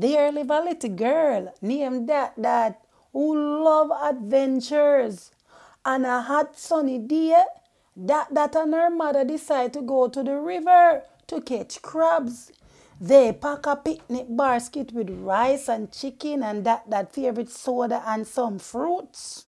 there live a little girl named DotDot who love adventures. and a hot sunny day, DotDot and her mother decide to go to the river to catch crabs. They pack a picnic basket with rice and chicken and DotDot favorite soda and some fruits.